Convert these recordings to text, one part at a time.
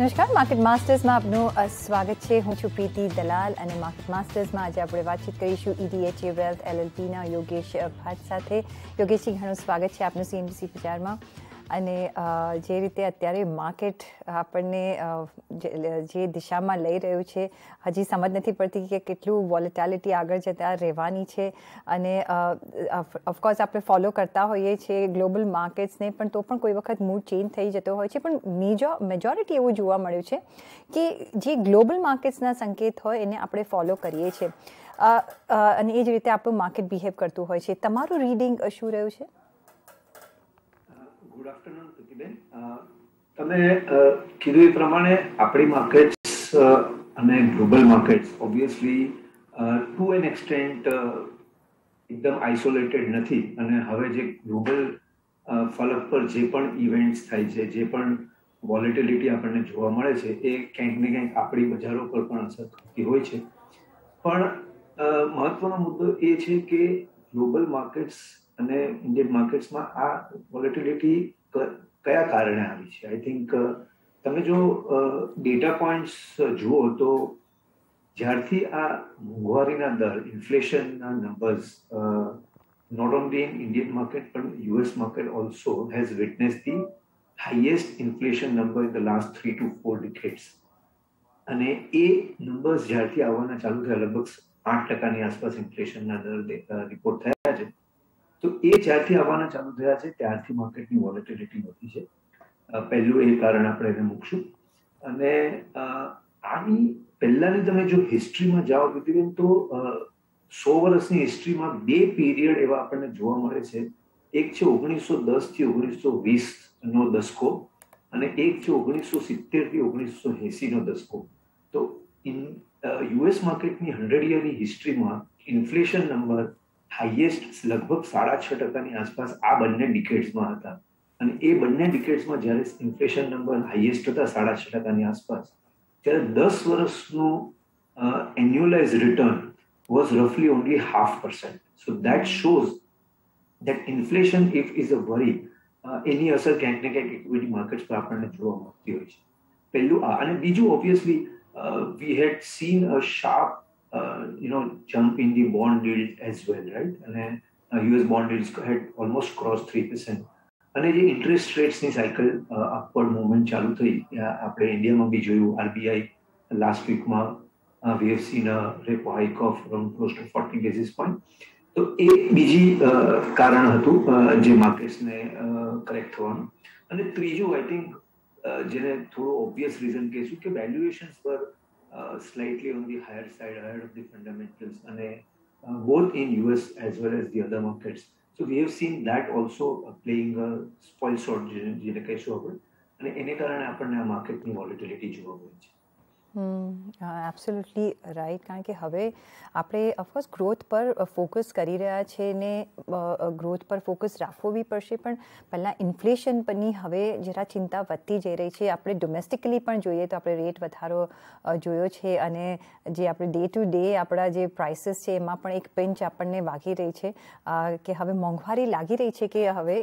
નમસ્કાર માર્કેટ માસ્ટર્સમાં આપનું સ્વાગત છે. હું છું પ્રીતિ દલાલ અને માર્કેટ માસ્ટર્સમાં આજે આપણે વાતચીત કરીશું ઈડીએચએ વેલ્થ એલએલપીના યોગેશ ભાટ સાથે. યોગેશજી, ઘણું સ્વાગત છે આપનું સીએનડીસી બજારમાં. અને જે રીતે અત્યારે માર્કેટ આપણને જે દિશામાં લઈ રહ્યું છે, હજી સમજ નથી પડતી કે કેટલું વોલેટાલિટી આગળ જતાં રહેવાની છે. અને ઓફકોર્સ આપણે ફોલો કરતા હોઈએ છીએ ગ્લોબલ માર્કેટ્સને પણ તો પણ કોઈ વખત મૂડ ચેન્જ થઈ જતો હોય છે. પણ મેજો મેજોરિટી એવું જોવા મળ્યું છે કે જે ગ્લોબલ માર્કેટ્સના સંકેત હોય એને આપણે ફોલો કરીએ છીએ. અને એ જ રીતે આપણું માર્કેટ બિહેવ કરતું હોય છે. તમારું રીડિંગ શું રહ્યું છે? Good afternoon. પ્રતિબેન તમે કીધું એ પ્રમાણે આપણી માર્કેટ્સ અને global markets obviously to an extent એકદમ આઇસોલેટેડ નથી. અને હવે જે ગ્લોબલ ફલક પર જે પણ ઇવેન્ટ્સ થાય છે, જે પણ વોલેટિલિટી આપણને જોવા મળે છે, એ ક્યાંક ને ક્યાંક આપણી બજારો પર પણ અસર થતી હોય છે. પણ મહત્વનો મુદ્દો એ છે કે ગ્લોબલ માર્કેટ્સ અને ઇન્ડિયન માર્કેટ્સમાં આ વોલેટિલિટી કયા કારણે આવી છે? આઈ થિંક તમે જો ડેટા પોઈન્ટ્સ જુઓ તો જ્યારથી આ મોંઘવારીના દર ઇન્ફ્લેશનના numbers not only in Indian market પણ US market also has witness the highest inflation number in the last three two four decades અને એ નંબર્સ જ્યારથી આવવાના ચાલુ થયા, લગભગ આઠ ટકાની આસપાસ ઇન્ફ્લેશનના દર રિપોર્ટ થયા છે. તો એ જ્યારથી આવવાના ચાલુ થયા છે, ત્યારથી માર્કેટની વોલેટિલિટી વધી છે. પહેલું એ કારણ આપણે એને મૂકશું. અને આની પહેલાની તમે જો હિસ્ટ્રીમાં જાઓ, પૃથ્વીબેન, તો સો વર્ષની હિસ્ટ્રીમાં બે પીરિયડ એવા આપણને જોવા મળે છે. એક છે ઓગણીસો દસથી ઓગણીસો વીસ નો દસકો અને એક છે ઓગણીસો સિત્તેરથી ઓગણીસો એસી નો દસકો. તો ઇન યુએસ માર્કેટની હંડ્રેડ યરની હિસ્ટ્રીમાં ઇન્ફ્લેશન નંબર હાઈએસ્ટ લગભગ સાડા છ ટકાની આસપાસ આ બંને ડિકેટ્સમાં હતા. અને એ બંને ડિકેટ્સમાં જ્યારે ઇન્ફ્લેશન નંબર હાઈએસ્ટ હતા સાડા છ ટકાની આસપાસ, ત્યારે દસ વર્ષનું એન્યુઅલાઇઝ return was રફલી only half percent so that shows that inflation if is a worry એની અસર ક્યાંક ને ક્યાંક ઇક્વિટી માર્કેટ્સ પર આપણને જોવા મળતી હોય છે. પહેલું આ, અને બીજું obviously we had seen a sharp you know, jump in the bond yield as well right અને US bond yields had almost cross three percent અને જે ઇન્ટરેસ્ટ રેટ્સની સાયકલ અપવર્ડ મુવમેન્ટ ચાલુ થઈ આપણે ઇન્ડિયામાં બી જોયું આરબીઆઈ લાસ્ટ વીકમાં વીએફસીના repo hike of around close to forty basis point તો એ બીજી કારણ હતું જે માર્કેટ્સને કરેક્ટ થવાનું. અને ત્રીજું આઈ થિંક જેને થોડું ઓબ્વિયસ રીઝન કહીશું કે વેલ્યુએશન્સ પર slightly on the higher side higher of the fundamentals અને both in US as well as the other markets so we have seen that also playing spoil short જેને કહીશું આપણે અને એને કારણે આપણને આ માર્કેટની વોલિટિલિટી જોવા મળે છે એબ્સોલ્યુટલી રાઈટ કારણ કે હવે આપણે ઓફકોર્સ ગ્રોથ પર ફોકસ કરી રહ્યા છે ને ગ્રોથ પર ફોકસ રાખવો બી પડશે. પણ પહેલાં ઇન્ફ્લેશન પરની હવે જરા ચિંતા વધતી જઈ રહી છે. આપણે ડોમેસ્ટિકલી પણ જોઈએ તો આપણે રેટ વધારો જોયો છે અને જે આપણે ડે ટુ ડે આપણા જે પ્રાઇસીસ છે એમાં પણ એક પિંચ આપણને વાગી રહી છે. કે હવે મોંઘવારી લાગી રહી છે કે હવે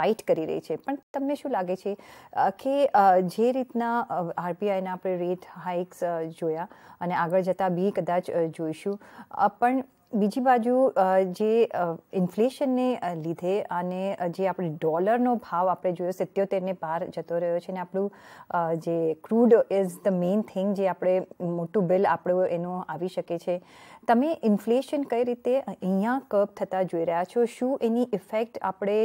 બાઇટ કરી રહી છે. પણ તમને શું લાગે છે કે જે રીતના આરબીઆઈના આપણે રેટ હાઇક્સ જોયા અને આગળ જતાં બી કદાચ જોઈશું. પણ બીજી બાજુ જે ઇન્ફ્લેશનને લીધે અને જે આપણે ડોલરનો ભાવ આપણે જોયો, સિત્યોતેરને પાર જતો રહ્યો છે અને આપણું જે crude is the main thing જે આપણે મોટું બિલ આપણું એનું આવી શકે છે. તમે ઇન્ફ્લેશન કઈ રીતે અહીંયા કપ થતા જોઈ રહ્યા છો? શું એની ઇફેક્ટ આપણે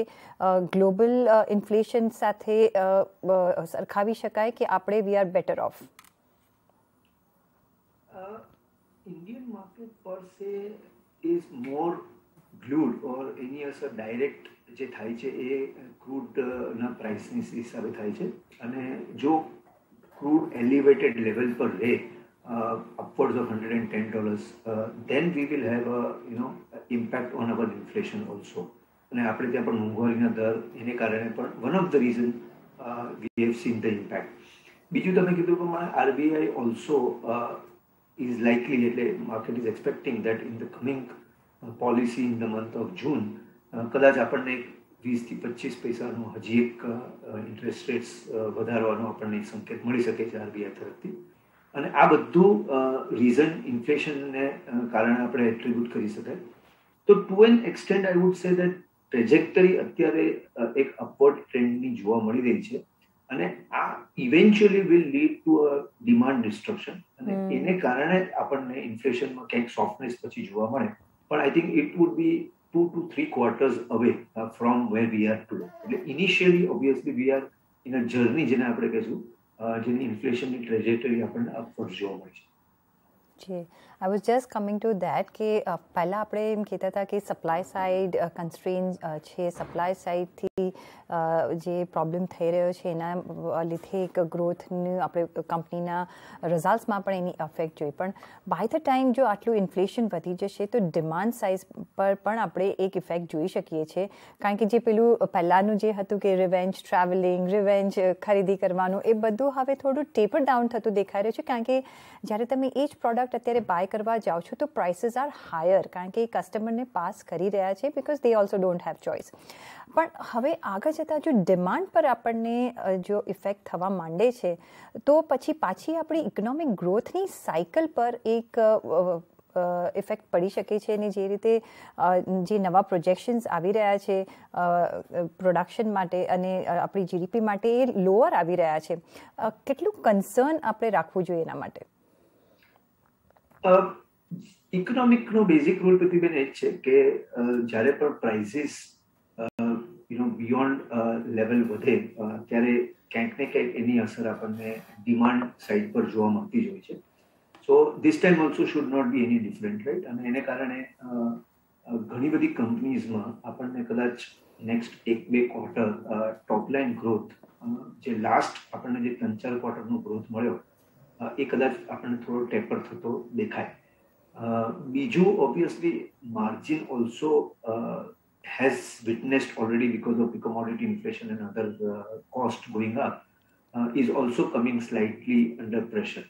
ગ્લોબલ ઇન્ફ્લેશન સાથે સરખાવી શકાય કે આપણે we are better off? Indian market પર se is more glued or એની અસર ડાયરેક્ટ જે થાય છે એ ક્રૂડ ના પ્રાઇસની હિસાબે થાય છે. અને જો ક્રૂડ એલિવેટેડ લેવલ પર રહે upwards of 110 dollars uh, then we will have a you know impact on our inflation also અને આપણે ત્યાં પણ મોંઘવારીના દર એને કારણે પણ one of the reason we have seen the impact બીજું તમે કીધું પ્રમાણે આરબીઆઈ ઓલ્સો ઇઝ લાઇકલી એટલે market is expecting that in the coming policy in the month of June કદાચ આપણને વીસથી પચીસ પૈસાનો હજી એક ઇન્ટરેસ્ટ રેટ્સ વધારવાનો આપણને સંકેત મળી શકે છે આરબીઆઈ તરફથી અને આ બધું રીઝન ઇન્ફ્લેશનને કારણે આપણે એટ્રીબ્યુટ કરી શકાય તો to an extent I would say that trajectory અત્યારે એક અપવર્ડ ટ્રેન્ડની જોવા મળી રહી છે અને આ eventually will lead to a demand destruction અને એને કારણે આપણને ઇન્ફ્લેશનમાં ક્યાંક સોફ્ટનેસ પછી જોવા મળે. પણ I think it would be two to three quarters away from where we are to એટલે initially obviously we are in a journey જેને આપણે કહીશું જેની ઇન્ફ્લેશનની ટ્રેજેક્ટરી આપણને અપવર્ડ જોવા મળે છે. જી I was just coming to that કે પહેલાં આપણે એમ કહેતા હતા કે સપ્લાય સાઇડ કન્સ્ટ્રેન છે. સપ્લાય સાઇડથી જે પ્રોબ્લેમ થઈ રહ્યો છે, એના લીધે એક ગ્રોથનું આપણે કંપનીના રિઝલ્ટ્સમાં પણ એની અફેક્ટ જોઈ. પણ બાય ધ ટાઈમ જો આટલું ઇન્ફ્લેશન વધી જશે, તો ડિમાન્ડ સાઇઝ પર પણ આપણે એક ઇફેક્ટ જોઈ શકીએ છીએ કારણ કે જે પેલું પહેલાંનું જે હતું કે રિવેન્જ ટ્રાવેલિંગ રિવેન્જ ખરીદી કરવાનું, એ બધું હવે થોડું ટેપર ડાઉન થતું દેખાઈ રહ્યું છે. કારણ કે જ્યારે તમે એ જ પ્રોડક્ટ અત્યારે બાય કરવા જાઓ છો તો પ્રાઇસીસ આર હાયર કારણ કે એ કસ્ટમરને પાસ કરી રહ્યા છે because they also don't have choice પણ હવે આગળ જતાં જો ડિમાન્ડ પર આપણને જો ઇફેક્ટ થવા માંડે છે, તો પછી પાછી આપણી ઇકોનોમિક ગ્રોથની સાયકલ પર એક ઇફેક્ટ પડી શકે છે અને જે રીતે જે નવા પ્રોજેક્શન્સ આવી રહ્યા છે પ્રોડક્શન માટે અને આપણી જીડીપી માટે એ લોઅર આવી રહ્યા છે. કેટલું કન્સર્ન આપણે રાખવું જોઈએ એના માટે? ઇકોનોમિકનો બેઝિક રૂલ પ્રતિબેન એ છે કે જ્યારે પણ prices you know beyond level વધે ત્યારે ક્યાંક ને ક્યાંક એની અસર આપણને ડિમાન્ડ સાઇડ પર જોવા મળતી જ હોય છે. So this time also should not be any different right અને એને કારણે ઘણી બધી કંપનીઝમાં આપણને કદાચ નેક્સ્ટ એક, બે ક્વાર્ટર ટોપલાઇન ગ્રોથ જે લાસ્ટ આપણને જે ત્રણ ચાર ક્વાર્ટરનો ગ્રોથ મળ્યો એ કદાચ આપણને થોડો ટેપર થતો દેખાય. બીજું obviously margin also has witnessed already because of the inflation and other cost going up is also coming slightly under pressure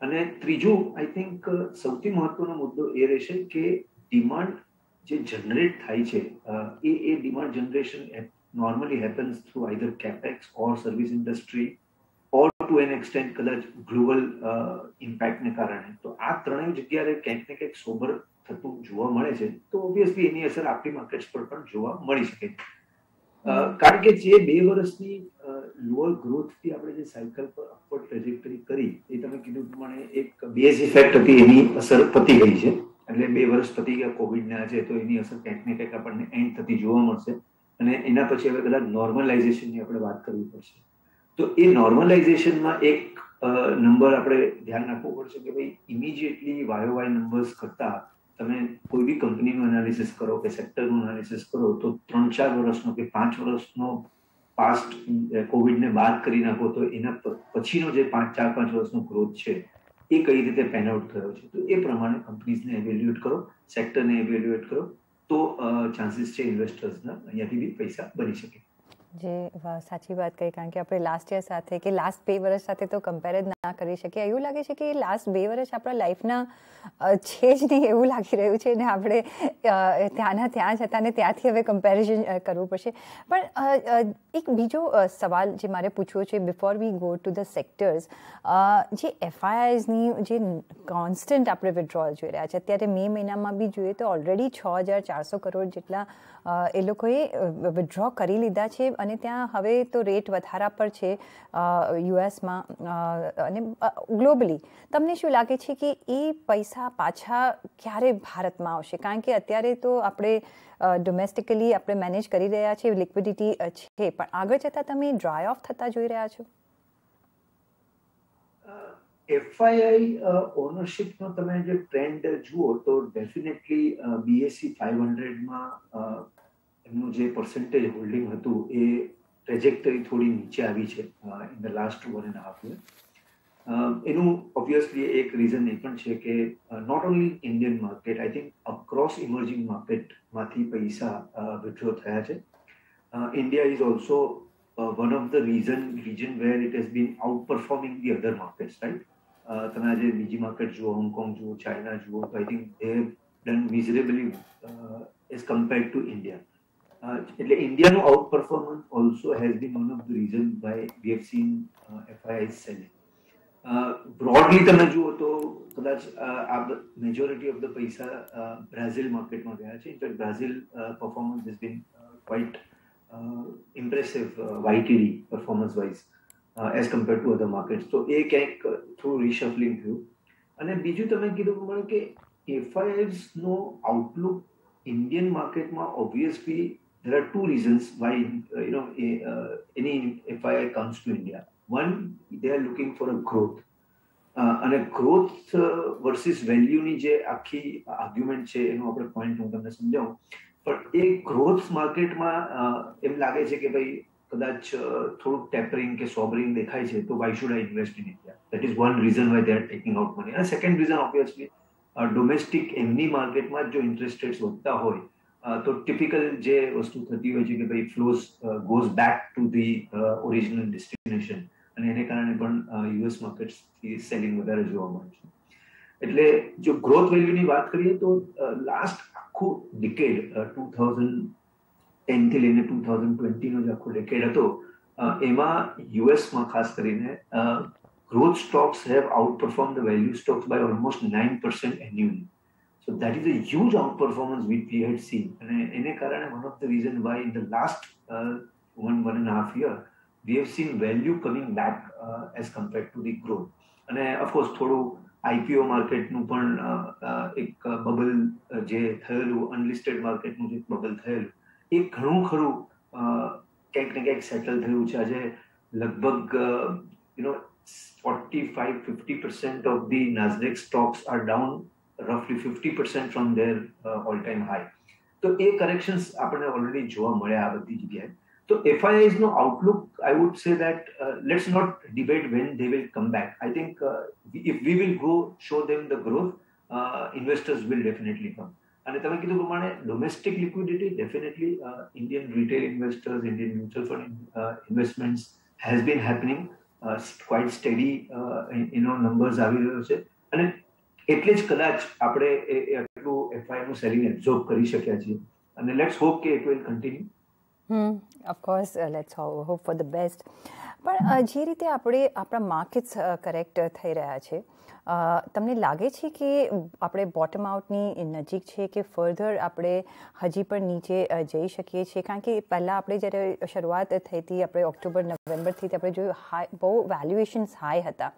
અને ત્રીજું આઈ થિંક સૌથી મહત્વનો મુદ્દો એ રહેશે કે ડિમાન્ડ જે જનરેટ થાય છે એ એ demand generation normally happens through either capex or service industry to an extent કદાચ ગ્લોબલ ઇમ્પેક્ટને કારણે. તો આ ત્રણેય જગ્યાએ ક્યાંક ને ક્યાંક સોબર થતું જોવા મળે છે. તો ઓબ્વિયસલી એની અસર આપણી માર્કેટ્સ પર પણ જોવા મળી શકે છે. કારણ કે જે બે વર્ષની લોઅર ગ્રોથથી આપણે જે સાયકલ પર અપવર્ડ ટ્રેજેક્ટરી કરી, એ તમે કીધું પ્રમાણે એક બેઝ ઇફેક્ટ હતી, એની અસર પતી ગઈ છે. એટલે બે વર્ષ પતી ગયા કોવિડના છે, તો એની અસર ક્યાંક ને ક્યાંક આપણને એન્ડ થતી જોવા મળશે. અને એના પછી હવે કદાચ નોર્મલાઇઝેશનની આપણે વાત કરવી પડશે. તો એ નોર્મલાઇઝેશનમાં એક નંબર આપણે ધ્યાન રાખવું પડશે કે ભાઈ ઇમિડિયેટલી વાયો વાય નંબર્સ કરતા તમે કોઈ બી કંપનીનું એનાલિસિસ કરો કે સેક્ટરનું એનાલિસિસ કરો તો ત્રણ ચાર વર્ષનો કે પાંચ વર્ષનો પાસ્ટ કોવિડને બાદ કરી નાખો તો એના પછીનો જે પાંચ, ચાર, પાંચ વર્ષનો ગ્રોથ છે એ કઈ રીતે પેન આઉટ થયો છે? તો એ પ્રમાણે કંપનીઝને એવેલ્યુએટ કરો સેક્ટરને એવેલ્યુએટ કરો તો ચાન્સીસ છે ઇન્વેસ્ટર્સના અહીંયાથી બી પૈસા બની શકે. જે સાચી વાત કહી, કારણ કે આપણે લાસ્ટ યર સાથે કે લાસ્ટ બે વર્ષ સાથે તો કમ્પેર જ ના કરી શકીએ. એવું લાગે છે કે લાસ્ટ બે વર્ષ આપણા લાઈફના છે જ નહીં એવું લાગી રહ્યું છે ને આપણે ત્યાંના ત્યાં જ હતા ને ત્યાંથી હવે કમ્પેરિઝન કરવું પડશે. પણ એક બીજો સવાલ જે મારે પૂછવો છે before we go to the sectors જે એફઆઈઆઈઝની જે કોન્સ્ટન્ટ આપણે વિડ્રોલ જોઈ રહ્યા છે, અત્યારે મે મહિનામાં બી જોઈએ તો ઓલરેડી છ હજાર ચારસો કરોડ જેટલા એ લોકોએ વિડ્રો કરી લીધા છે અને ત્યાં હવે તો રેટ વધારા પર છે યુએસમાં અને ગ્લોબલી તમને શું લાગે છે કે એ પૈસા પાછા ક્યારે ભારતમાં આવશે? કારણ કે અત્યારે તો આપણે ડોમેસ્ટિકલી આપણે મેનેજ કરી રહ્યા છીએ લિક્વિડિટી છે. પણ આગળ જતાં તમે ડ્રાય ઓફ થતા જોઈ રહ્યા છો? એફઆઈઆઈ ઓનરશિપનો તમે જે ટ્રેન્ડ જુઓ તો ડેફિનેટલી બીએસસી ફાઈવ હંડ્રેડમાં એમનું જે પર્સન્ટેજ હોલ્ડિંગ હતું એ ટ્રેજેક્ટરી થોડી નીચે આવી છે in the last one and half year એનું ઓબ્વિયસલી એક રીઝન એ પણ છે કે not only Indian market I think across emerging માર્કેટમાંથી પૈસા વિડ્રો થયા છે. India is also one of the reason region where it has been outperforming the other markets right તમે આજે બીજી માર્કેટ જુઓ હોંગકોંગ જુઓ ચાઇના જુઓ, તો I think they done miserably as compared to India એટલે ઇન્ડિયાનું outperformance also has been one of the reason by we have seen FII selling broadly તમે જુઓ તો કદાચ આ મેજોરિટી ઓફ ધ પૈસા બ્રાઝિલ માર્કેટમાં ગયા છે. In fact Brazil performance is been quite impressive YTD performance wise as compare to other markets તો એ ક્યાંક થોડું રિશફલિંગ થયું. અને બીજું તમે કીધું પ્રમાણે કે એફઆઈએસનો આઉટલુક ઇન્ડિયન માર્કેટમાં obviously there are two reasons why uh, you know uh, any FII. One, they are looking for a growth અને ગ્રોથ વર્સિસ વેલ્યુની જે આખી આર્ગ્યુમેન્ટ છે એનો આપણે પોઈન્ટ હું તમને સમજાવું. પણ એ ગ્રોથ માર્કેટમાં એમ લાગે છે કે ભાઈ કદાચ થોડુંક ટેપરિંગ કે સોબરિંગ દેખાય છે તો why should I invest in India that is one reason why they are taking out money અને સેકન્ડ રીઝન ઓબ્વિયસલી ડોમેસ્ટિક એમની માર્કેટમાં જો ઇન્ટરેસ્ટ રેટ્સ વધતા હોય તો ટિપિકલ જે વસ્તુ થતી હોય છે કે ભાઈ flows goes back to the original destination અને એને કારણે પણ યુએસ માર્કેટથી સેલિંગ વધારે જોવા મળે છે એટલે જો ગ્રોથ વેલ્યુની વાત કરીએ તો લાસ્ટ આખું ડિકેડ ટુ થાઉઝન્ડ ટેનથી લઈને ટુ થાઉઝન્ડ ટ્વેન્ટીનો જે આખો ડિકેડ હતો એમાં યુએસમાં ખાસ કરીને growth stocks have outperformed the value stocks by almost 9% annually. So that is a huge outperformance which we had seen. And in a karana, one of the reasons why in the last uh, one, one and a half year, we have seen value coming back uh, as compared to the growth. અને of course થોડું IPO માર્કેટનું પણ એક bubble જે થયેલું unlisted માર્કેટનું જે bubble થયેલું એ ઘણું ખરું ક્યાંક ને ક્યાંક સેટલ થયું છે આજે લગભગ you know 45-50% of the Nasdaq stocks are down roughly 50% from their uh, all-time high. તો એ કરેક્શન્સ આપણને ઓલરેડી જોવા મળ્યા આ બધી જગ્યાએ તો FIIs no outlook I would say that let's not debate when they will come back I think if we will go show them the growth investors will definitely come અને તમે કીધું પ્રમાણે domestic liquidity definitely Indian retail investors Indian mutual fund investments has been happening quite steady એનો numbers આવી રહ્યો છે અને એટલે જ કદાચ આપણે આટલું એફઆઈ નું સેલિંગ એબ્ઝોર્બ કરી શક્યા છીએ અને લેટ્સ હોપ કે it will continue hmm of course let's hope for the best પણ જે રીતે આપણે આપણા માર્કેટ્સ કરેક્ટ થઈ રહ્યા છે તમને લાગે છે કે આપણે બોટમ આઉટની નજીક છે કે ફર્ધર આપણે હજી પણ નીચે જઈ શકીએ છીએ? કારણ કે પહેલાં આપણે જ્યારે શરૂઆત થઈ હતી, આપણે ઓક્ટોબર, નવેમ્બરથી આપણે જોયું હાઈ બહુ વેલ્યુએશન્સ હાઈ હતા.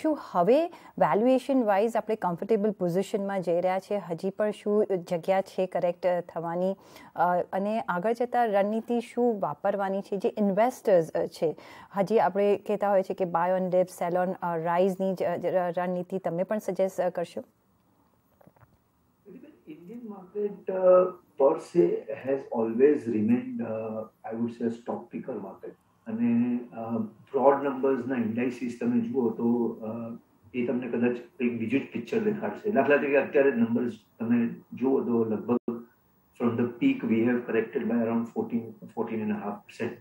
શું હવે વેલ્યુએશન વાઇઝ આપણે કમ્ફર્ટેબલ પોઝિશનમાં જઈ રહ્યા છે? હજી પણ શું જગ્યા છે કરેક્ટ થવાની? અને આગળ જતાં રણનીતિ શું વાપરવાની છે? જે ઇન્વેસ્ટર્સ છે. હજી આપણે કહેતા હોય છે કે buy on dip sell on રાઇઝની રણનીતિ તમે પણ સજેસ્ટ કરશો? Indian market uh, per se has always remained, uh, I would say. અને બ્રોડ નંબર્સના ઇન્ડાઇસીસ તમે જુઓ તો એ તમને કદાચ એક બીજું જ પિક્ચર દેખાડશે. દાખલા તરીકે અત્યારે નંબર્સ તમે જુઓ તો લગભગ from the peak we have corrected by around fourteen fourteen and half percent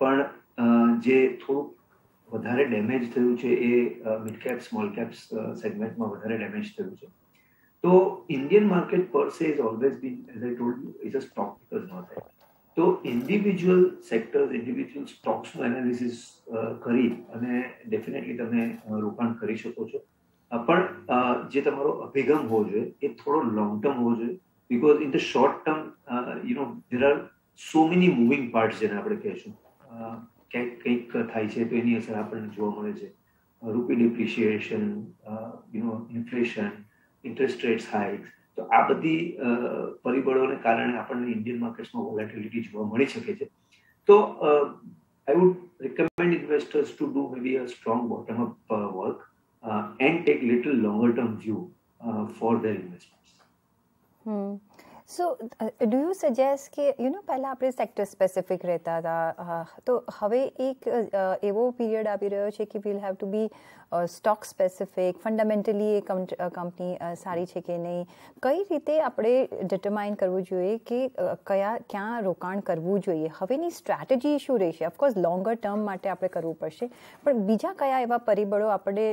પણ જે થોડુંક વધારે ડેમેજ થયું છે એ મિડ કેપ સ્મોલ કેપ્સ સેગમેન્ટમાં વધારે ડેમેજ થયું છે. તો Indian market per se is always been as I told is a stock pickers not at to individual sectors individual સ્ટોક્સનું analysis કરી અને ડેફિનેટલી તમે રોકાણ કરી શકો છો. પણ જે તમારો અભિગમ હોવો જોઈએ, એ થોડો લોંગ ટર્મ હોવો જોઈએ. Because in the short term you know there are so many moving parts જેને આપણે કહેશું. ક્યાંક કંઈક થાય છે તો એની અસર આપણને જોવા મળે છે. Rupee depreciation you know inflation interest rates hikes તો આ બધી પરિબળોને કારણે આપણને ઇન્ડિયન માર્કેટ્સમાં વોલેટિલિટી જોવા મળી શકે છે. તો I would recommend investors to do maybe a strong bottom up work and take little longer term view for their investments so do you suggest કે યુ નો પહેલાં આપણે સેક્ટર સ્પેસિફિક રહેતા હતા તો હવે એક એવો પીરિયડ આવી રહ્યો છે કે we'll have to be stock specific fundamentally A company સારી છે કે નહીં કઈ રીતે આપણે ડિટરમાઇન કરવું જોઈએ કે કયા ક્યાં રોકાણ કરવું જોઈએ હવેની સ્ટ્રેટેજી શું રહેશે ઓફકોર્સ લોંગર ટર્મ માટે આપણે કરવું પડશે પણ બીજા કયા એવા પરિબળો આપણે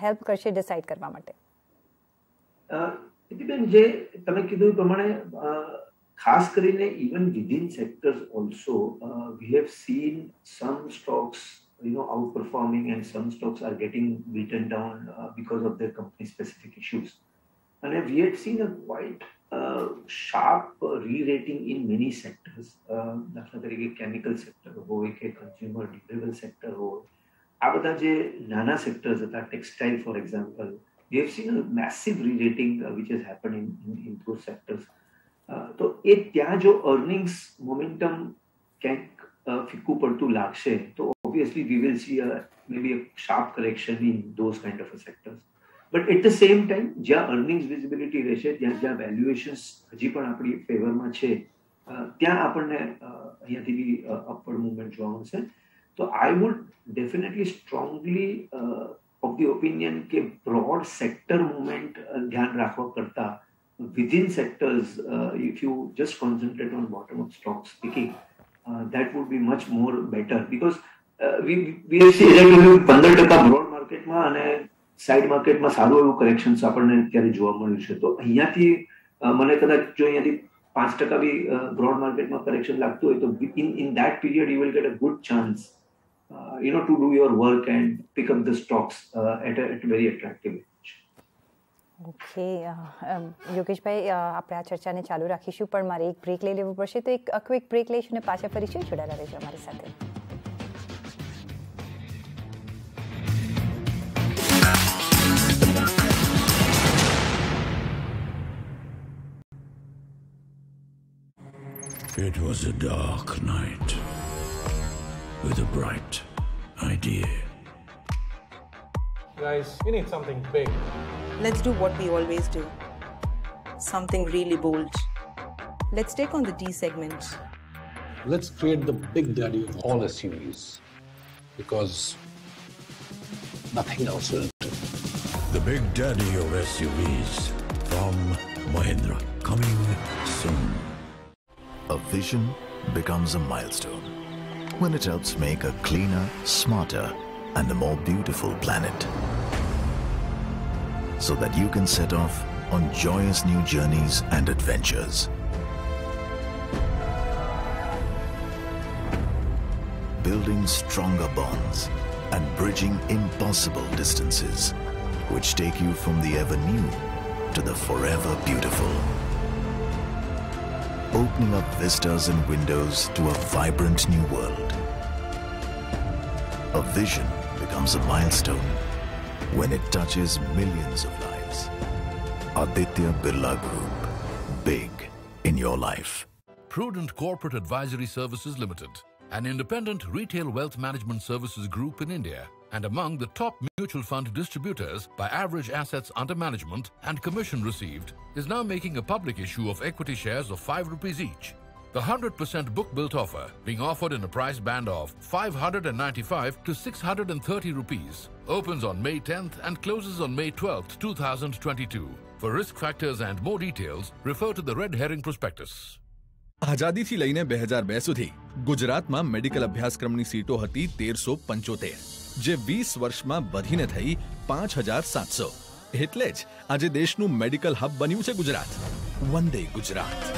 હેલ્પ કરશે ડિસાઇડ કરવા માટે નીતિબેન જે તમે કીધું એ પ્રમાણે ખાસ કરીને sectors also, uh, we have seen some stocks, you know, outperforming and some stocks are getting beaten down uh, because of their company-specific issues. And we had seen a quite uh, sharp uh, re-rating in many sectors. Uh, દાખલા તરીકે chemical sector હોય કે consumer durable sector હોય આ બધા જે નાના sectors હતા textile for example we have seen a massive re-rating uh, which has happened in, in, in those sectors. તો એ ત્યાં જો અર્નિંગ્સ મોમેન્ટમ ક્યાંક ફિક્કું પડતું લાગશે તો obviously we will see maybe a sharp correction in those kind of sectors but at the same time જ્યાં earnings visibility રહેશે ત્યાં જ્યાં વેલ્યુએશન્સ હજી પણ આપણી ફેવરમાં છે ત્યાં આપણને અહીંયાથી બી અપવર્ડ મુવમેન્ટ જોવા મળશે તો I would definitely strongly of the opinion કે બ્રોડ સેક્ટર મુવમેન્ટ ધ્યાન રાખવા કરતા on bottom up stocks picking, uh, that would be much more better. Because uh, we we have seen પંદર ટકા બ્રોડ માર્કેટમાં અને સાઇડ માર્કેટમાં સારું એવું કરેક્શન્સ આપણને અત્યારે જોવા મળ્યું છે. તો અહીંયાથી મને કદાચ જો અહીંયાથી પાંચ ટકા બી બ્રોડ માર્કેટમાં કરેક્શન લાગતું હોય તો in in that period you will get a good chance you know to do your work and pick up the stocks at at very attractive okay યોગેશભાઈ આપણે આ ચર્ચાને ચાલુ રાખીશું પણ મારે એક બ્રેક લઈ લેવું પડશે તો એક ક્વિક બ્રેક લઈશું અને પાછા ફરીશું જોડાયેલા રહેજો અમારી સાથે It was a dark night. With a bright idea. Guys, we need something big. Let's do what we always do something really bold. Let's take on the D segment. Let's create the big daddy of all SUVs because nothing else will do. The Big Daddy of SUVs from Mahindra coming soon. A vision becomes a milestone when it helps make a cleaner, smarter, and a more beautiful planet. So that you can set off on joyous new journeys and adventures. Building stronger bonds and bridging impossible distances, which take you from the ever new to the forever beautiful opening up vistas and windows to a vibrant new world. A vision becomes a milestone when it touches millions of lives. Aditya Birla Group. Big in your life. Prudent Corporate Advisory Services Limited, an independent retail wealth management services group in India and among the top mutual fund distributors by average assets under management and commission received, is now making a public issue of equity shares of 5 rupees each. The 100% book built offer being offered in a price band of 595 to 630 rupees opens on May 10th and closes on May 12th, 2022. For risk factors and more details, refer to the red herring prospectus. આઝાદીથી લઈને બે હજાર બે સુધી ગુજરાતમાં medical અભ્યાસક્રમની સીટો હતી તેરસો પંચોતેર જે વીસ વર્ષમાં વધીને થઈ પાંચ હજાર સાતસો એટલે જ આજે દેશનું મેડિકલ હબ બન્યું છે Gujarat Vande Gujarat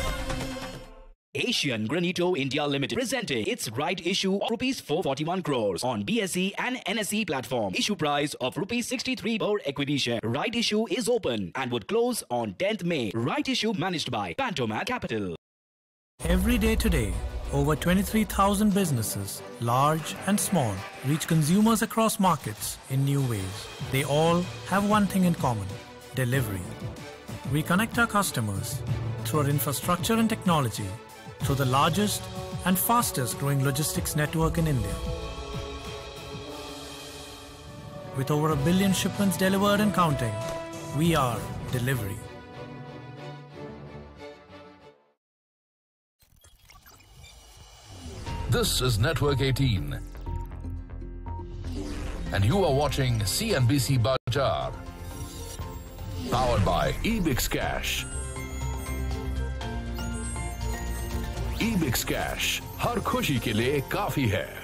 Asian Granito India Limited presenting its right issue of rupees 441 crores on BSE and NSE platform. Issue price of rupees 63 per equity share. Right issue is open and would close on 10th May. Right issue managed by Pantomac Capital. Every day today, over 23,000 businesses, large and small, reach consumers across markets in new ways. They all have one thing in common delivery. We connect our customers through our infrastructure and technology through the largest and fastest growing logistics network in India. With over a billion shipments delivered and counting, we are delivery. This is Network 18. And you are watching CNBC Bajar. Powered by Ebix Cash. Ebix Cash हर खुशी के लिए काफी है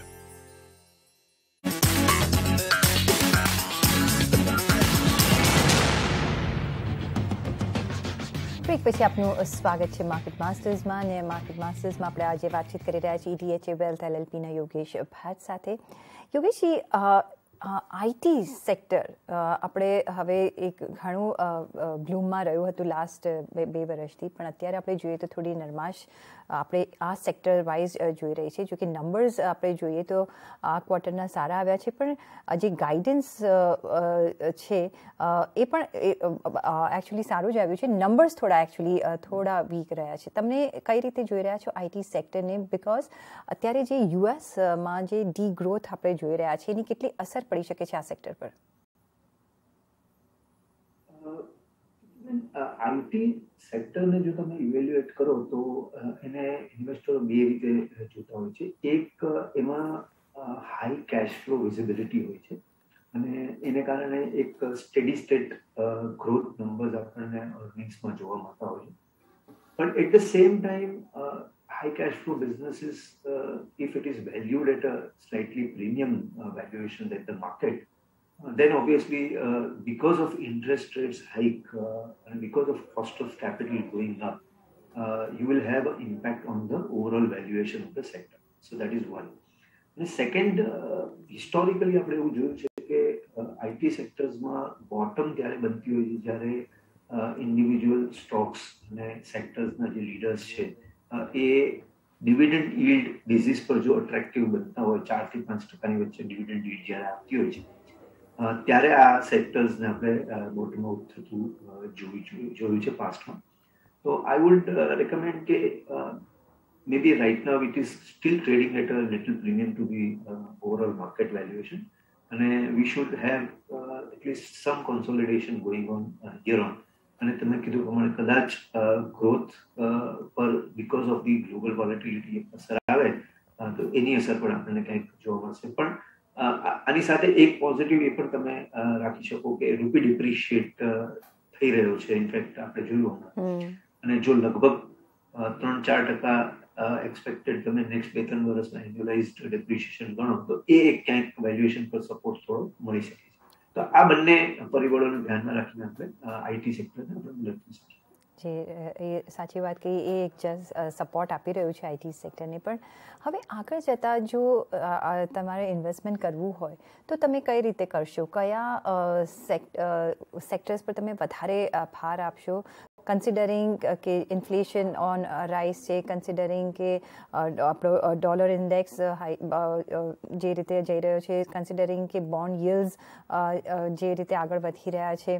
break પછી આપનું સ્વાગત છે market માસ્ટર્સમાં અને માર્કેટ માસ્ટર્સમાં આપણે આજે વાતચીત કરી રહ્યા છીએ ઈડીએચએ વેલ્થ એલએલપીના યોગેશ ભાટ સાથે. યોગેશજી આઈટી સેક્ટર આપણે હવે એક ઘણું બ્લૂમમાં રહ્યું હતું લાસ્ટ બે વર્ષથી, પણ અત્યારે આપણે જોઈએ તો થોડી નરમાશ આપણે આ સેક્ટર વાઇઝ જોઈ રહી છે. જો કે નંબર્સ આપણે જોઈએ તો આ ક્વાર્ટરના સારા આવ્યા છે, પણ જે ગાઈડન્સ છે એ પણ એકચ્યુઅલી સારું જ આવ્યું છે. નંબર્સ થોડા એકચ્યુઅલી થોડા વીક રહ્યા છે. તમને કઈ રીતે જોઈ રહ્યા છો આઈટી સેક્ટરને બિકોઝ અત્યારે જે યુએસમાં જે ડી ગ્રોથ આપણે જોઈ રહ્યા છીએ એની કેટલી અસર પડી શકે છે આ સેક્ટર પર? આઈટી સેક્ટરને જો તમે ઇવેલ્યુએટ કરો તો એને ઇન્વેસ્ટરો બે રીતે જોતા હોય છે. એક એમાં હાઈ કેશ ફ્લો વિઝિબિલિટી હોય છે અને એને કારણે એક સ્ટેડી સ્ટેટ ગ્રોથ નંબર્સ આપણને અર્નિંગ્સમાં જોવા મળતા હોય છે. પણ at the same time high cash flow businesses, uh, if it is valued at a slightly premium uh, valuation than the market, then obviously uh, because of interest rates hike uh, and because of cost of capital going up, uh, you will have an impact on the overall valuation of the sector. So that is one. And second, historically આપણે એવું જોયું છે કે IT સેક્ટર્સમાં bottom ત્યારે બનતી હોય છે જ્યારે ઇન્ડિવિજ્યુઅલ સ્ટોક્સ અને સેક્ટર્સના જે લીડર્સ છે એ ડિવિડન્ડ યીલ્ડ બેઝિસ પર જો અટ્રેક્ટિવ બનતા હોય ચારથી પાંચ ટકાની વચ્ચે ડિવિડન્ડ યીલ્ડ જ્યારે આવતી હોય છે ત્યારે આ સેક્ટર્સને આપણે બોટમ આઉટ થતું જોયું જોયું છે પાસ્ટમાં તો આઈ વુડ રેકમેન્ડ કે maybe right now it is still trading at a little premium to be overall market valuation અને we should have at least some consolidation going on year on અને તમે કીધું પ્રમાણે કદાચ ગ્રોથ પર because of the global volatility અસર આવે તો એની અસર પણ આપણને કંઈક જોવા મળશે. પણ આની સાથે એક પોઝિટિવ એ પણ તમે રાખી શકો કે રૂપી ડિપ્રિશિએટ થઈ રહ્યો છે. ઇનફેક્ટ આપણે જોયું અને જો લગભગ ત્રણ ચાર ટકા એક્સપેક્ટેડ તમે નેક્સ્ટ બે ત્રણ વર્ષના એન્યુલાઇઝ ડેપ્રિશિએશન ગણો તો એ એક ક્યાંક વેલ્યુએશન પર સપોર્ટ થોડો મળી શકે છે. તો આ બંને પરિબળોને ધ્યાનમાં રાખીને આપણે આઈટી સેક્ટરને આપણે લખી શકીએ. જે એ સાચી વાત કહી, એ એક સપોર્ટ આપી રહ્યું છે આઈટી સેક્ટરને પણ. હવે આગળ જતાં જો તમારે ઇન્વેસ્ટમેન્ટ કરવું હોય, તો તમે કઈ રીતે કરશો? કયા સેક્ટર્સ પર તમે વધારે ભાર આપશો? કન્સિડરિંગ કે ઇન્ફ્લેશન ઓન રાઇસ છે કન્સિડરિંગ કે આપણો ડોલર ઇન્ડેક્સ જે રીતે જઈ રહ્યો છે કન્સિડરિંગ કે બોન્ડ યિલ્ડ્સ જે રીતે આગળ વધી રહ્યા છે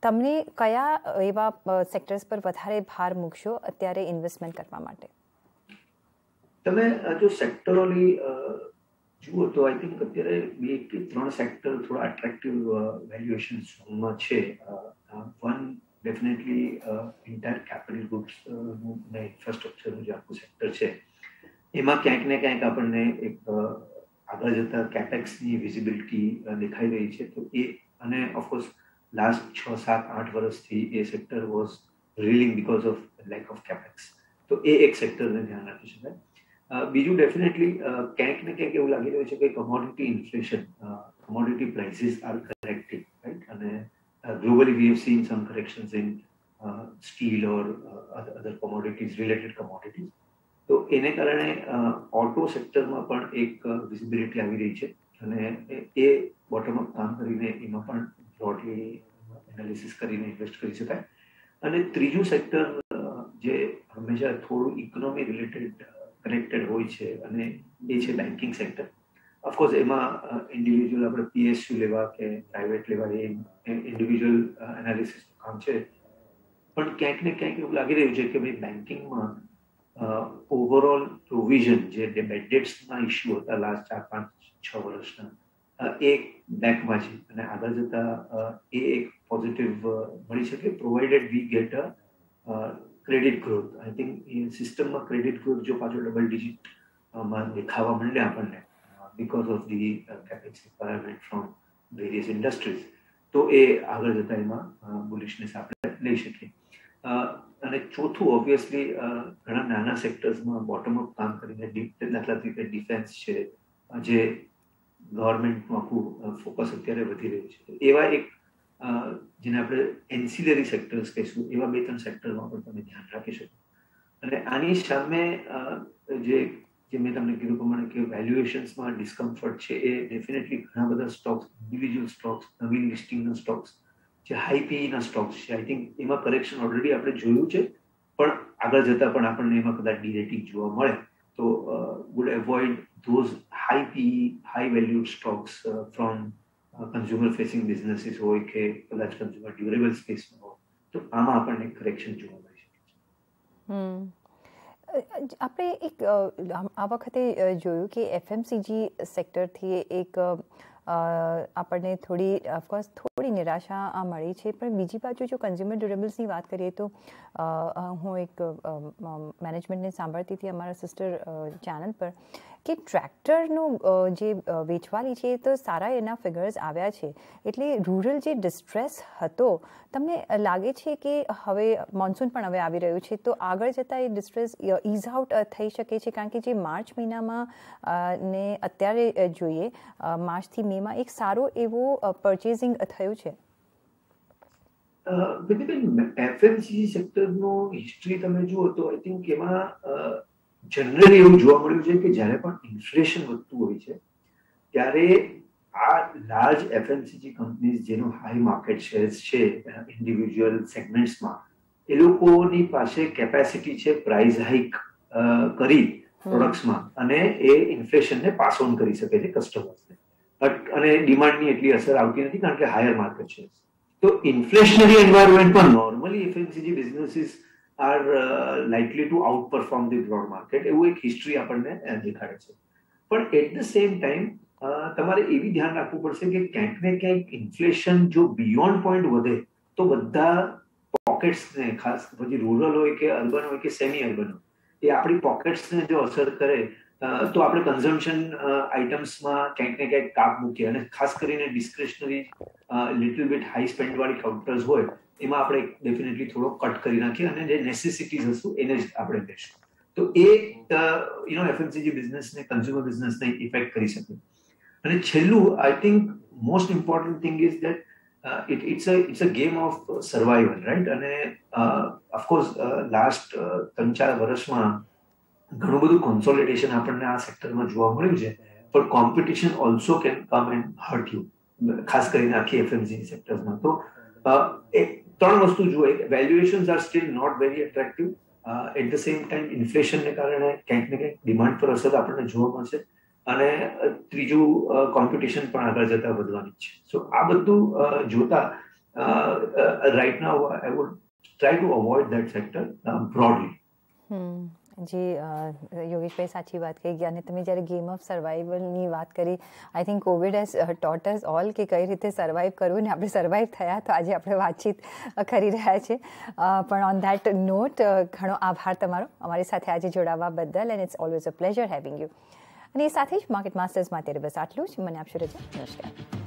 તમને કયા એવા સેક્ટર્સ પર વધારે ભાર મૂકશો અત્યારે ઇન્વેસ્ટમેન્ટ કરવા માટે? તમે જો સેક્ટરોની જુઓ તો આઈ થિંક અત્યારે બે કે ત્રણ સેક્ટર થોડા અટ્રેક્ટિવ વેલ્યુએશન ઝોનમાં છે. વન ડેફિનેટલી ઇન્ટાયર કેપિટલનું ને ઇન્ફ્રાસ્ટ્રક્ચરનું જે આખું સેક્ટર છે, એમાં ક્યાંક ને ક્યાંક આપણને એક આગળ જતા કેપેક્સની વિઝિબિલિટી દેખાઈ રહી છે. તો એ, અને ઓફકોર્સ લાસ્ટ છ સાત આઠ વર્ષથી એ sector was reeling because of lack of capex તો એ એક સેક્ટરને ધ્યાન રાખી શકાય બીજું ડેફિનેટલી ક્યાંક ને ક્યાંક એવું લાગી રહ્યું છે કે commodity inflation commodity prices are correcting right અને globally we have seen some corrections in steel or other commodities related commodities તો એને કારણે ઓટો સેક્ટરમાં પણ એક વિઝિબિલિટી આવી રહી છે અને એ બોટમ અપ કામ કરીને એમાં પણ બ્રોડલી એનાલિસિસ કરીને ઇન્વેસ્ટ કરી શકાય. અને ત્રીજું સેક્ટર જે હંમેશા થોડું ઇકોનોમી રિલેટેડ કનેક્ટેડ હોય છે અને એ છે બેન્કિંગ સેક્ટર ઓફકોર્સ એમાં ઇન્ડિવિજ્યુઅલ આપણે પીએસયુ લેવા કે પ્રાઇવેટ લેવા એ ઇન્ડિવિજ્યુઅલ એનાલિસિસનું કામ છે. પણ ક્યાંક ને ક્યાંક એવું લાગી રહ્યું છે કે ભાઈ બેન્કિંગમાં ઓવરઓલ પ્રોવિઝન જે બેડેટ્સના ઇસ્યુ હતા લાસ્ટ ચાર, પાંચ, છ વર્ષના એ બેકમાં છે. અને આગળ જતા એ એક પોઝિટિવ મળી શકે provided we get credit growth I think એ સિસ્ટમમાં ક્રેડિટ ગ્રોથ જો પાછો ડબલ ડિજિટમાં દેખાવા મળે આપણને because of the capex requirement from various industries તો એ આગળ જતા એમાં બુલિશનેસ આપણે લઈ શકીએ. અને ચોથું ઓબ્વિયસલી ઘણા નાના સેક્ટર્સમાં બોટમ અપ કામ કરીને દાખલા તરીકે ડિફેન્સ છે, જે ગવર્મેન્ટનું આખું ફોકસ અત્યારે વધી રહ્યું છે. એવા એક જેને આપણે એન્સિલરી સેક્ટર્સ કહીશું, એવા બે ત્રણ સેક્ટરમાં પણ તમે ધ્યાન રાખી શકો. અને આની સામે જે જે મેં તમને કીધું પ્રમાણે કે વેલ્યુએશન્સમાં ડિસ્કમ્ફર્ટ છે, એ ડેફિનેટલી ઘણા બધા સ્ટોક્સ ઇન્ડિવિજ્યુઅલ સ્ટોક્સ નવીન લિસ્ટિંગના સ્ટોક્સ જે હાઈ પીઈના સ્ટોક્સ છે. આઈ થિંક એમાં કરેક્શન ઓલરેડી આપણે જોયું છે, પણ આગળ જતાં પણ આપણને એમાં કદાચ ડિરેટિંગ જોવા મળે. તો would avoid those high P high valued stocks from consumer facing businesses હોય કે કદાચ કન્ઝ્યુમર ડ્યુરેબલ સ્પેસમાં હોય તો આમાં આપણને કરેક્શન જોવા મળી શકે છે આપણે એક આ વખતે જોયું કે એફએમસીજી સેક્ટરથી એક આપણને થોડી ઓફકોર્સ થોડી નિરાશા મળી છે. પણ બીજી બાજુ જો કન્ઝ્યુમર ડ્યુરેબલ્સની વાત કરીએ તો હું એક મેનેજમેન્ટને સાંભળતી હતી અમારા સિસ્ટર ચેનલ પર કે ટ્રેક્ટરનું જે વેચવાની છે તો સારા એના ફિગર્સ આવ્યા છે. એટલે રૂરલ જે ડિસ્ટ્રેસ હતો, તમને લાગે છે કે હવે મોન્સૂન પણ હવે આવી રહ્યું છે? તો આગળ જતાં એ ડિસ્ટ્રેસ ઇઝ આઉટ થઈ શકે છે? કારણ કે જે માર્ચ મહિનામાં ને અત્યારે જોઈએ માર્ચથી મેમાં એક સારો એવો પરચેઝિંગ થયું છે? વિધિબેન એફએમસીજી સેક્ટરનો હિસ્ટ્રી તમે જુઓ તો આઈ થિંક એમાં જનરલી એવું જોવા મળ્યું છે કે જ્યારે પણ ઇન્ફ્લેશન વધતું હોય છે ત્યારે આ લાર્જ એફએમસીજી કંપનીઝ જેનું હાઈ માર્કેટ શેર્સ છે ઇન્ડિવિજ્યુઅલ સેગમેન્ટ્સમાં એ લોકોની પાસે કેપેસિટી છે પ્રાઇસ હાઇક કરી પ્રોડક્ટ્સમાં અને એ ઇન્ફ્લેશનને પાસ ઓન કરી શકે છે કસ્ટમર્સને અને ડિમાન્ડની એટલી અસર આવતી નથી કારણ કે હાયર માર્કેટ છે. તો inflationary એન્વાયરમેન્ટમાં normally FMCG businesses are likely to outperform the broad market એવું એક હિસ્ટ્રી આપણને દેખાડે છે. પણ એટ ધ સેમ ટાઈમ તમારે એવી ધ્યાન રાખવું પડશે કે ક્યાંક ને ક્યાંક ઇન્ફ્લેશન જો બિયોન્ડ પોઈન્ટ વધે, તો બધા પોકેટ્સને ખાસ પછી રૂરલ હોય કે અર્બન હોય કે સેમી અર્બન હોય, એ આપણી પોકેટ્સને જો અસર કરે તો આપણે કન્ઝમ્પશન આઇટમ્સમાં ક્યાંક ને ક્યાંક કાપ મૂકીએ અને ખાસ કરીને discretionary little bit high spend વાળી કાઉન્ટર્સ હોય, એમાં આપણે ડેફિનેટલી થોડો કટ કરી નાખીએ અને જે નેસેસિટીઝ હશું એને જ આપણે લેશું તો એ યુ નો એફએમસીજી બિઝનેસને કન્ઝ્યુમર બિઝનેસને ઇફેક્ટ કરી શકે. અને છેલ્લું I think most important thing is that it it's a it's a game of survival right અને ઓફકોર્સ લાસ્ટ ત્રણ ચાર વર્ષમાં ઘણું બધું કોન્સોલિડેશન આપણને આ સેક્ટરમાં જોવા મળ્યું છે. પણ competition also can come and hurt you ખાસ કરીને આખી એફએમસીજી સેક્ટરમાં તો એક ત્રણ વસ્તુ જુઓ. એક valuations are still not very attractive at the same time ઇન્ફ્લેશનને કારણે ક્યાંક ને ક્યાંક ડિમાન્ડ પર અસર આપણને જોવા મળશે. અને ત્રીજું કોમ્પિટિશન પણ આગળ જતા વધવાની છે. સો આ બધું જોતા right now I would try to avoid that sector broadly જી યોગેશભાઈ સાચી વાત કહી અને તમે જ્યારે ગેમ ઓફ સર્વાઈવલની વાત કરી I think Covid has taught us all કે કઈ રીતે સર્વાઈવ કરવું ને આપણે સર્વાઈવ થયા તો આજે આપણે વાતચીત કરી રહ્યા છે પણ ઓન ધેટ નોટ ઘણો આભાર તમારો અમારી સાથે આજે જોડાવા બદલ and it's always a pleasure having you અને એ સાથે જ માર્કેટ માસ્ટર્સ અત્યારે બસ આટલું જ. મને આપશો રજા નમસ્કાર.